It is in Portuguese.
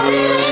Amém.